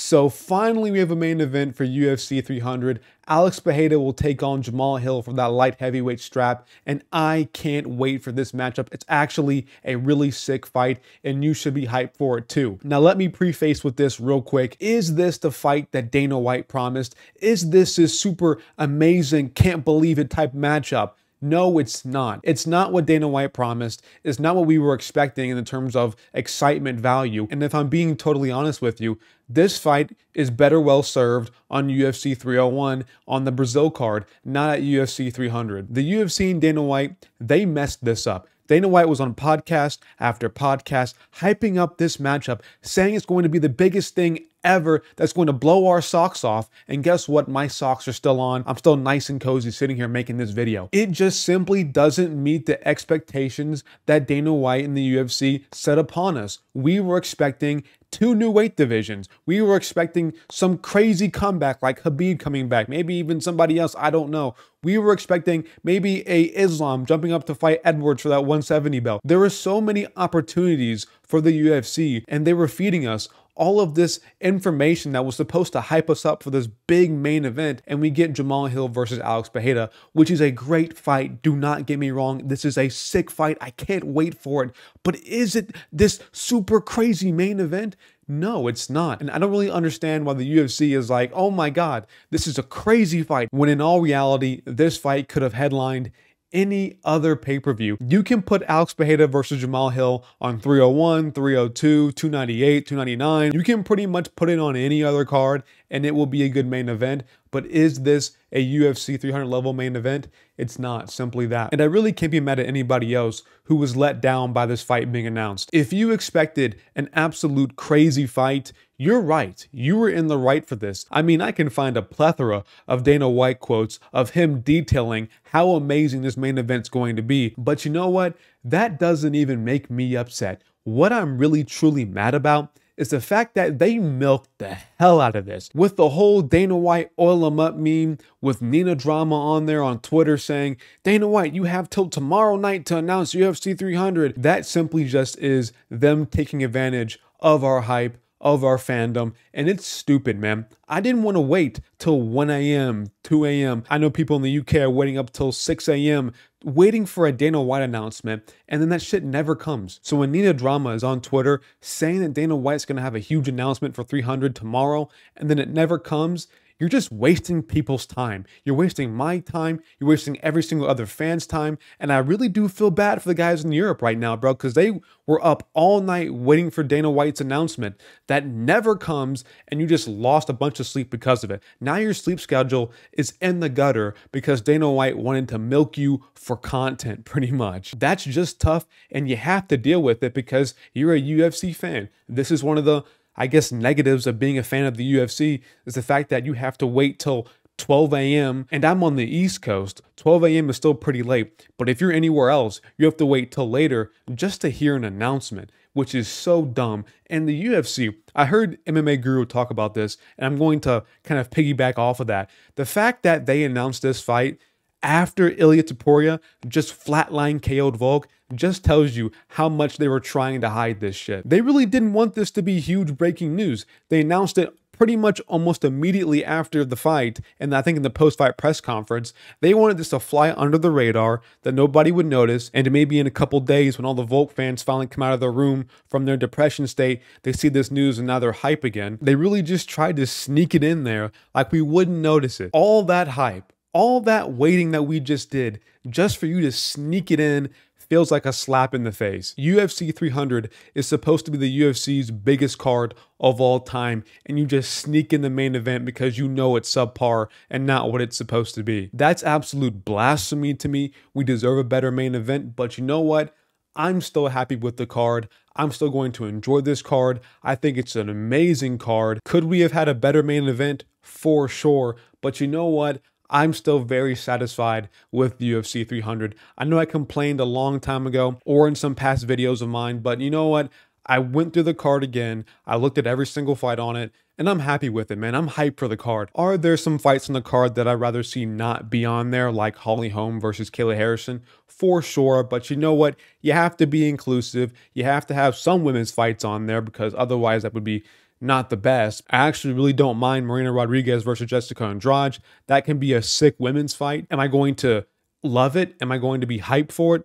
So finally, we have a main event for UFC 300. Alex Pereira will take on Jamahal Hill for that light heavyweight strap, and I can't wait for this matchup. It's actually a really sick fight, and you should be hyped for it too. Now, let me preface with this real quick. Is this the fight that Dana White promised? Is this a super amazing, can't believe it type matchup? No, it's not. It's not what Dana White promised. It's not what we were expecting in terms of excitement value. And if I'm being totally honest with you, this fight is better well served on UFC 301 on the Brazil card, not at UFC 300. The UFC and Dana White, they messed this up. Dana White was on podcast after podcast hyping up this matchup, saying it's going to be the biggest thing ever that's going to blow our socks off. And guess what? My socks are still on. I'm still nice and cozy sitting here making this video. It just simply doesn't meet the expectations that Dana White and the UFC set upon us. We were expecting two new weight divisions. We were expecting some crazy comeback like Khabib coming back, maybe even somebody else, I don't know. We were expecting maybe a Islam jumping up to fight Edwards for that 170 belt. There were so many opportunities for the UFC and they were feeding us all of this information that was supposed to hype us up for this big main event, and we get Jamahal Hill versus Alex Pereira, which is a great fight. Do not get me wrong. This is a sick fight. I can't wait for it. But is it this super crazy main event? No, it's not. And I don't really understand why the UFC is like, oh my God, this is a crazy fight. When in all reality, this fight could have headlined any other pay-per-view. You can put Alex Pereira versus Jamahal Hill on 301, 302, 298, 299. You can pretty much put it on any other card and it will be a good main event. But is this a UFC 300 level main event? It's not, simply that. And I really can't be mad at anybody else who was let down by this fight being announced. If you expected an absolute crazy fight, you're right. You were in the right for this. I mean, I can find a plethora of Dana White quotes of him detailing how amazing this main event's going to be. But you know what? That doesn't even make me upset. What I'm really truly mad about is the fact that they milked the hell out of this with the whole Dana White oil them up meme with Nina Drama on there on Twitter saying, Dana White, you have till tomorrow night to announce UFC 300. That simply just is them taking advantage of our hype of our fandom, and it's stupid, man. I didn't want to wait till 1 a.m., 2 a.m. I know people in the UK are waiting up till 6 a.m. waiting for a Dana White announcement, and then that shit never comes. So when Nina Drama is on Twitter saying that Dana White's gonna have a huge announcement for 300 tomorrow, and then it never comes, you're just wasting people's time. You're wasting my time. You're wasting every single other fan's time. And I really do feel bad for the guys in Europe right now, bro, because they were up all night waiting for Dana White's announcement that never comes, and you just lost a bunch of sleep because of it. Now your sleep schedule is in the gutter because Dana White wanted to milk you for content, pretty much. That's just tough, and you have to deal with it because you're a UFC fan. This is one of the I guess, negatives of being a fan of the UFC is the fact that you have to wait till 12 a.m. and I'm on the East Coast. 12 a.m. is still pretty late, but if you're anywhere else, you have to wait till later just to hear an announcement, which is so dumb. And the UFC, I heard MMA Guru talk about this, and I'm going to kind of piggyback off of that. The fact that they announced this fight after Ilya Topuria just flatline KO'd Volk just tells you how much they were trying to hide this shit. They really didn't want this to be huge breaking news. They announced it pretty much almost immediately after the fight, and I think in the post fight press conference, they wanted this to fly under the radar, that nobody would notice, and maybe in a couple days when all the Volk fans finally come out of their room from their depression state, they see this news and now they're hype again. They really just tried to sneak it in there like we wouldn't notice it. All that hype, all that waiting that we just did, just for you to sneak it in feels like a slap in the face. UFC 300 is supposed to be the UFC's biggest card of all time, and you just sneak in the main event because you know it's subpar and not what it's supposed to be. That's absolute blasphemy to me. We deserve a better main event, but you know what? I'm still happy with the card. I'm still going to enjoy this card. I think it's an amazing card. Could we have had a better main event? For sure. But you know what? I'm still very satisfied with UFC 300. I know I complained a long time ago or in some past videos of mine, but you know what? I went through the card again. I looked at every single fight on it, and I'm happy with it, man. I'm hyped for the card. Are there some fights on the card that I'd rather see not be on there, like Holly Holm versus Kayla Harrison? For sure, but you know what? You have to be inclusive. You have to have some women's fights on there because otherwise that would be not the best. I actually really don't mind Marina Rodriguez versus Jessica Andrade. That can be a sick women's fight. Am I going to love it? Am I going to be hyped for it?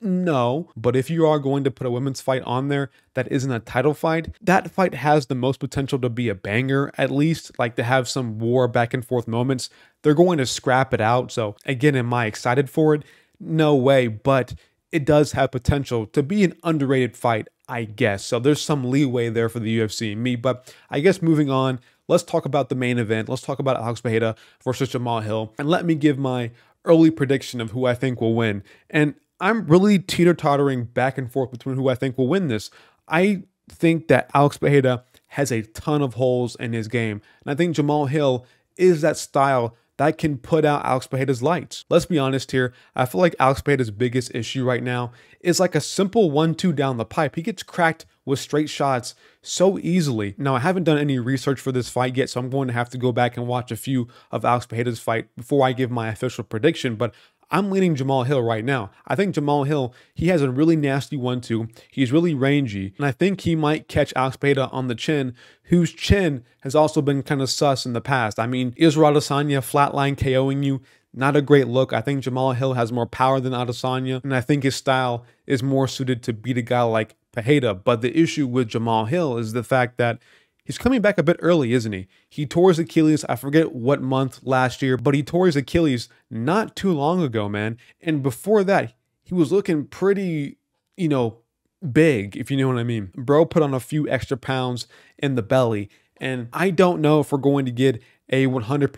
no, but if you are going to put a women's fight on there that isn't a title fight, that fight has the most potential to be a banger, at least, like to have some war back and forth moments. They're going to scrap it out. So, again, am I excited for it? No way, but it does have potential to be an underrated fight, I guess. So, there's some leeway there for the UFC and me. But I guess moving on, let's talk about the main event. Let's talk about Alex Pereira versus Jamahal Hill. And let me give my early prediction of who I think will win. And I'm really teeter tottering back and forth between who I think will win this. I think that Alex Pereira has a ton of holes in his game. And I think Jamahal Hill is that style that can put out Alex Pereira's lights. Let's be honest here. I feel like Alex Pereira's biggest issue right now is like a simple one-two down the pipe. He gets cracked with straight shots so easily. Now, I haven't done any research for this fight yet, so I'm going to have to go back and watch a few of Alex Pereira's fight before I give my official prediction. But I'm leaning Jamahal Hill right now. I think Jamahal Hill, he has a really nasty one two. He's really rangy, and I think he might catch Alex Pereira on the chin, whose chin has also been kind of sus in the past. I mean, Israel Adesanya flatline KOing you, not a great look. I think Jamahal Hill has more power than Adesanya, and I think his style is more suited to beat a guy like Pereira. But the issue with Jamahal Hill is the fact that He's coming back a bit early, isn't he? He tore his Achilles, I forget what month last year, but he tore his Achilles not too long ago, man. And before that, he was looking pretty, you know, big, if you know what I mean. Bro put on a few extra pounds in the belly. And I don't know if we're going to get a 100%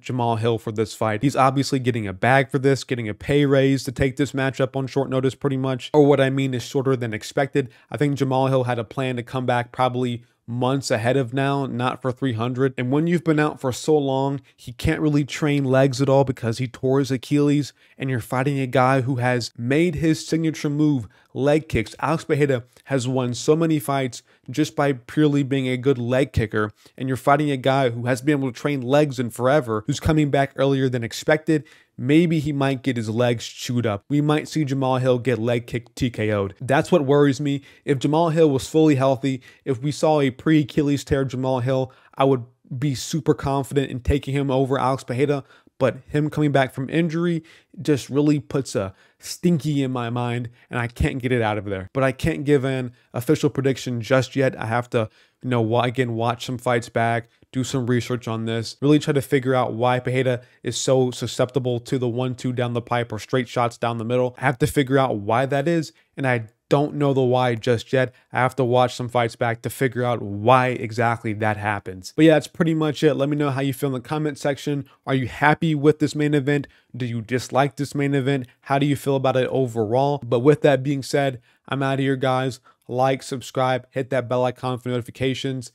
Jamahal Hill for this fight. He's obviously getting a bag for this, getting a pay raise to take this matchup on short notice pretty much. Or what I mean is shorter than expected. I think Jamahal Hill had a plan to come back probably months ahead of now, not for 300. And when you've been out for so long, he can't really train legs at all because he tore his Achilles, and you're fighting a guy who has made his signature move, leg kicks. Alex Pereira has won so many fights just by purely being a good leg kicker, and you're fighting a guy who has been able to train legs in forever, who's coming back earlier than expected, maybe he might get his legs chewed up. We might see Jamahal Hill get leg kicked TKO'd. That's what worries me. If Jamahal Hill was fully healthy, if we saw a pre Achilles tear Jamahal Hill, I would be super confident in taking him over Alex Pereira. But him coming back from injury just really puts a stinky in my mind, and I can't get it out of there. But I can't give an official prediction just yet. I have to, you know, again, watch some fights back, do some research on this, really try to figure out why Pereira is so susceptible to the one two down the pipe or straight shots down the middle. I have to figure out why that is, and I don't know the why just yet. I have to watch some fights back to figure out why exactly that happens. But yeah, that's pretty much it. Let me know how you feel in the comment section. Are you happy with this main event? Do you dislike this main event? How do you feel about it overall? But with that being said, I'm out of here, guys. Like, subscribe, hit that bell icon for notifications.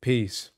Peace.